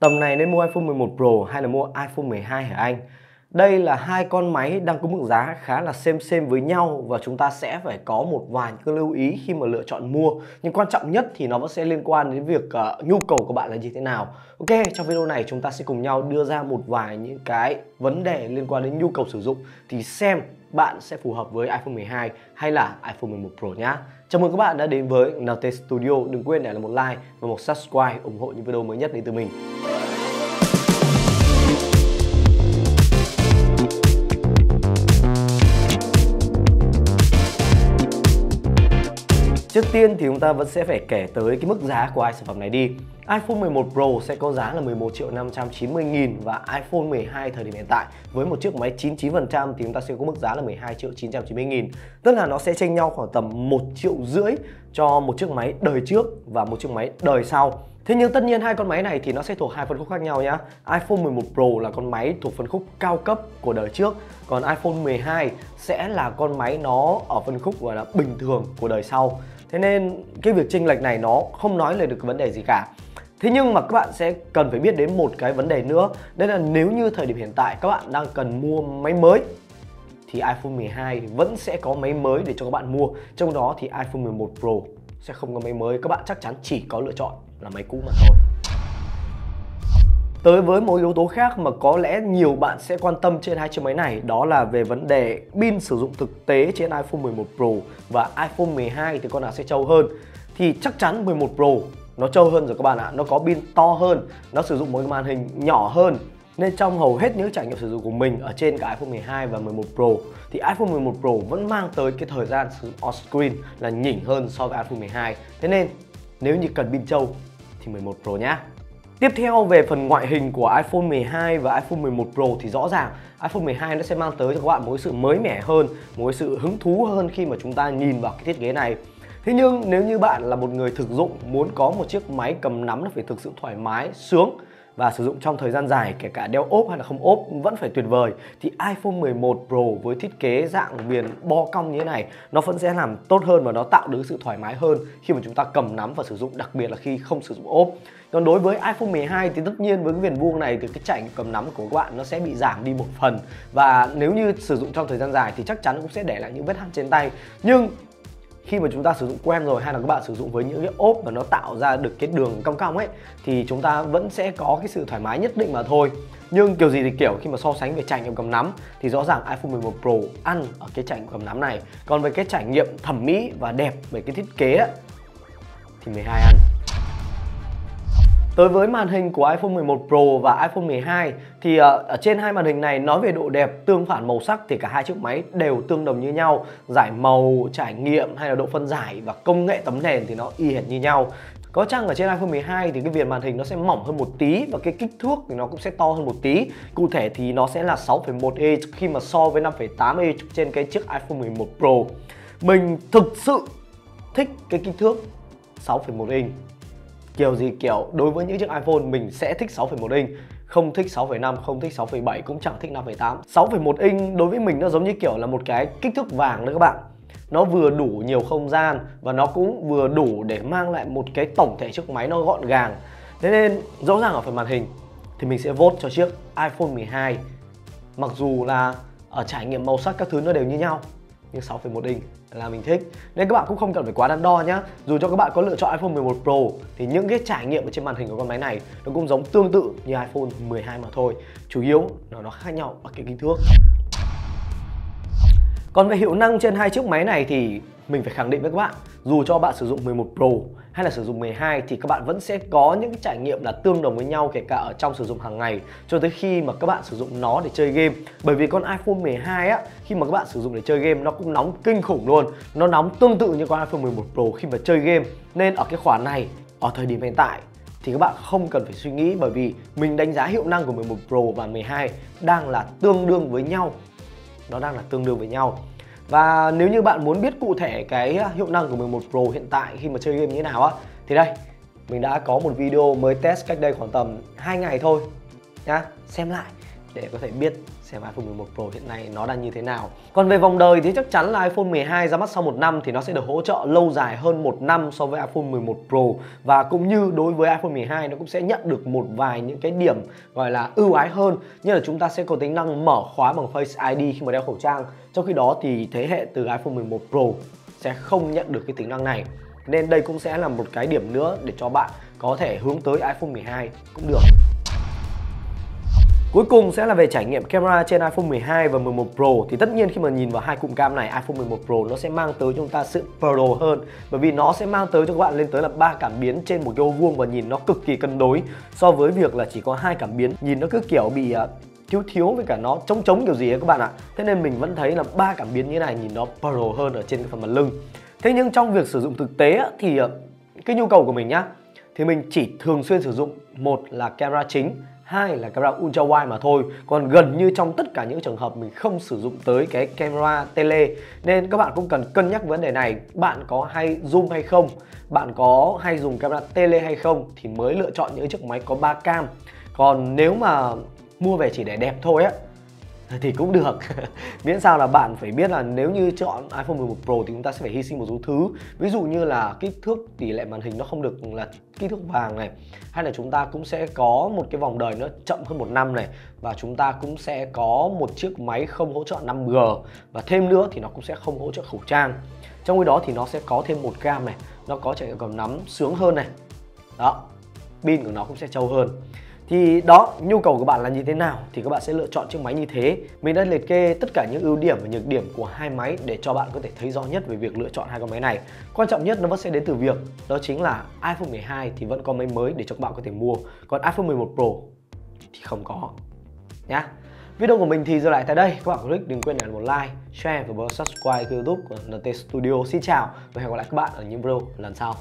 Tầm này nên mua iPhone 11 Pro hay là mua iPhone 12 hả anh? Đây là hai con máy đang có mức giá khá là xem xem với nhau và chúng ta sẽ phải có một vài cái lưu ý khi mà lựa chọn mua. Nhưng quan trọng nhất thì nó vẫn sẽ liên quan đến việc uh, nhu cầu của bạn là như thế nào. Ok, trong video này chúng ta sẽ cùng nhau đưa ra một vài những cái vấn đề liên quan đến nhu cầu sử dụng thì xem bạn sẽ phù hợp với iPhone 12 hay là iPhone 11 Pro nhá. Chào mừng các bạn đã đến với NT Studio. Đừng quên để lại một like và một subscribe ủng hộ những video mới nhất đến từ mình. Trước tiên thì chúng ta vẫn sẽ phải kể tới cái mức giá của hai sản phẩm này đi iPhone 11 Pro sẽ có giá là 11 triệu 590 nghìn và iPhone 12 thời điểm hiện tại với một chiếc máy 99% thì chúng ta sẽ có mức giá là 12 triệu 990 nghìn Tức là nó sẽ chênh nhau khoảng tầm 1 triệu rưỡi cho một chiếc máy đời trước và một chiếc máy đời sau Thế nhưng tất nhiên hai con máy này thì nó sẽ thuộc hai phân khúc khác nhau nhá. iPhone 11 Pro là con máy thuộc phân khúc cao cấp của đời trước, còn iPhone 12 sẽ là con máy nó ở phân khúc gọi là bình thường của đời sau. Thế nên cái việc chênh lệch này nó không nói lên được vấn đề gì cả. Thế nhưng mà các bạn sẽ cần phải biết đến một cái vấn đề nữa Đấy là nếu như thời điểm hiện tại các bạn đang cần mua máy mới, Thì iPhone 12 vẫn sẽ có máy mới để cho các bạn mua. Trong đó thì iPhone 11 Pro sẽ không có máy mới. Các bạn chắc chắn chỉ có lựa chọn là máy cũ mà thôi. Tới với một yếu tố khác mà có lẽ nhiều bạn sẽ quan tâm trên hai chiếc máy này, đó là về vấn đề pin sử dụng thực tế trên iPhone 11 Pro và iPhone 12 thì con nào sẽ trâu hơn? Thì chắc chắn 11 Pro, nó trâu hơn rồi các bạn ạ. Nó có pin to hơn, nó sử dụng một cái màn hình nhỏ hơn. Nên trong hầu hết những trải nghiệm sử dụng của mình ở trên cả iPhone 12 và 11 Pro, thì iPhone 11 Pro vẫn mang tới cái thời gian sử dụng on screen là nhỉnh hơn so với iPhone 12 thế nên, nếu như cần pin trâu thì 11 Pro nhá. Tiếp theo về phần ngoại hình của iPhone 12 và iPhone 11 Pro thì rõ ràng iPhone 12 nó sẽ mang tới cho các bạn một cái sự mới mẻ hơn, một cái sự hứng thú hơn khi mà chúng ta nhìn vào cái thiết kế này. Thế nhưng nếu như bạn là một người thực dụng muốn có một chiếc máy cầm nắm nó phải thực sự thoải mái, sướng và sử dụng trong thời gian dài, kể cả đeo ốp hay là không ốp, vẫn phải tuyệt vời. Thì iPhone 11 Pro với thiết kế dạng viền bo cong như thế này, nó vẫn sẽ làm tốt hơn và nó tạo được sự thoải mái hơn khi mà chúng ta cầm nắm và sử dụng, đặc biệt là khi không sử dụng ốp. Còn đối với iPhone 12 thì tất nhiên với cái viền vuông này thì cái trải nghiệm cầm nắm của các bạn nó sẽ bị giảm đi một phần. Và nếu như sử dụng trong thời gian dài thì chắc chắn cũng sẽ để lại những vết hằn trên tay. Nhưng khi mà chúng ta sử dụng quen rồi hay là các bạn sử dụng với những cái ốp mà nó tạo ra được cái đường cong cong ấy thì chúng ta vẫn sẽ có cái sự thoải mái nhất định mà thôi. Nhưng kiểu gì thì kiểu khi mà so sánh về trải nghiệm cầm nắm thì rõ ràng iPhone 11 Pro ăn ở cái trải nghiệm cầm nắm này. Còn về cái trải nghiệm thẩm mỹ và đẹp về cái thiết kế ấy, thì 12 ăn. Tới với màn hình của iPhone 11 Pro và iPhone 12 thì ờ, ở trên hai màn hình này nói về độ đẹp, tương phản màu sắc thì cả hai chiếc máy đều tương đồng như nhau. Giải màu, trải nghiệm hay là độ phân giải và công nghệ tấm nền thì nó y hệt như nhau. Có chăng ở trên iPhone 12 thì cái viền màn hình nó sẽ mỏng hơn một tí và cái kích thước thì nó cũng sẽ to hơn một tí. Cụ thể thì nó sẽ là 6.1 inch khi mà so với 5.8 inch trên cái chiếc iPhone 11 Pro. Mình thực sự thích cái kích thước 6.1 inch kiểu gì kiểu đối với những chiếc iPhone mình sẽ thích 6,1 inch. Không thích 6,5, không thích 6,7 cũng chẳng thích 5,8 6,1 inch đối với mình nó giống như kiểu là một cái kích thước vàng đấy các bạn. Nó vừa đủ nhiều không gian và nó cũng vừa đủ để mang lại một cái tổng thể chiếc máy nó gọn gàng. Thế nên rõ ràng ở phần màn hình thì mình sẽ vote cho chiếc iPhone 12 mặc dù là ở trải nghiệm màu sắc các thứ nó đều như nhau nhưng 6,1 inch là mình thích. Nên các bạn cũng không cần phải quá đắn đo nhá. Dù cho các bạn có lựa chọn iPhone 11 Pro, thì những cái trải nghiệm ở trên màn hình của con máy này nó cũng giống tương tự như iPhone 12 mà thôi. Chủ yếu là nó khác nhau ở cái kích thước. Còn về hiệu năng trên hai chiếc máy này thì mình phải khẳng định với các bạn dù cho bạn sử dụng 11 Pro hay là sử dụng 12 thì các bạn vẫn sẽ có những cái trải nghiệm là tương đồng với nhau kể cả ở trong sử dụng hàng ngày cho tới khi mà các bạn sử dụng nó để chơi game. Bởi vì con iPhone 12 á, khi mà các bạn sử dụng để chơi game nó cũng nóng kinh khủng luôn. Nó nóng tương tự như con iPhone 11 Pro khi mà chơi game. Nên ở cái khoản này, ở thời điểm hiện tại thì các bạn không cần phải suy nghĩ bởi vì mình đánh giá hiệu năng của 11 Pro và 12 đang là tương đương với nhau. Nó đang là tương đương với nhau và nếu như bạn muốn biết cụ thể cái hiệu năng của 11 Pro hiện tại khi mà chơi game như thế nào á Thì đây, mình đã có một video mới test cách đây khoảng tầm 2 ngày thôi nhá. Xem lại để có thể biết xem iPhone 11 Pro hiện nay nó đang như thế nào. Còn về vòng đời thì chắc chắn là iPhone 12 ra mắt sau một năm thì nó sẽ được hỗ trợ lâu dài hơn một năm so với iPhone 11 Pro và cũng như đối với iPhone 12 nó cũng sẽ nhận được một vài những cái điểm gọi là ưu ái hơn như là chúng ta sẽ có tính năng mở khóa bằng Face ID khi mà đeo khẩu trang. Trong khi đó thì thế hệ từ iPhone 11 Pro sẽ không nhận được cái tính năng này. Nên đây cũng sẽ là một cái điểm nữa để cho bạn có thể hướng tới iPhone 12 cũng được. Cuối cùng sẽ là về trải nghiệm camera trên iPhone 12 và 11 Pro. Thì tất nhiên khi mà nhìn vào hai cụm cam này, iPhone 11 Pro nó sẽ mang tới cho chúng ta sự pro hơn. Bởi vì nó sẽ mang tới cho các bạn lên tới là ba cảm biến trên một cái ô vuông và nhìn nó cực kỳ cân đối so với việc là chỉ có hai cảm biến. Nhìn nó cứ kiểu bị à, thiếu thiếu với cả nó trống trống kiểu gì ấy các bạn ạ. Thế nên mình vẫn thấy là ba cảm biến như này nhìn nó pro hơn ở trên cái phần mặt lưng. Thế nhưng trong việc sử dụng thực tế thì à, cái nhu cầu của mình nhá, thì mình chỉ thường xuyên sử dụng một là camera chính hai là camera ultra wide mà thôi. Còn gần như trong tất cả những trường hợp mình không sử dụng tới cái camera tele, nên các bạn cũng cần cân nhắc vấn đề này. Bạn có hay zoom hay không? Bạn có hay dùng camera tele hay không? Thì mới lựa chọn những chiếc máy có 3 cam. Còn nếu mà mua về chỉ để đẹp thôi á thì cũng được. Miễn sao là bạn phải biết là nếu như chọn iPhone 11 Pro thì chúng ta sẽ phải hy sinh một số thứ. Ví dụ như là kích thước tỷ lệ màn hình nó không được là kích thước vàng này, hay là chúng ta cũng sẽ có một cái vòng đời nó chậm hơn một năm này, và chúng ta cũng sẽ có một chiếc máy không hỗ trợ 5G và thêm nữa thì nó cũng sẽ không hỗ trợ khẩu trang. Trong khi đó thì nó sẽ có thêm một gam này, nó có trải nghiệm cầm nắm sướng hơn này. Đó, pin của nó cũng sẽ trâu hơn thì đó, nhu cầu của bạn là như thế nào thì các bạn sẽ lựa chọn chiếc máy như thế. Mình đã liệt kê tất cả những ưu điểm và nhược điểm của hai máy để cho bạn có thể thấy rõ nhất về việc lựa chọn hai con máy này. Quan trọng nhất nó vẫn sẽ đến từ việc đó chính là iPhone 12 thì vẫn có máy mới để cho các bạn có thể mua, còn iPhone 11 Pro thì không có. Nhá. Video của mình thì dừng lại tại đây. Các bạn click đừng quên để một like, share và bấm subscribe YouTube của NT Studio. Xin chào và hẹn gặp lại các bạn ở những video lần sau.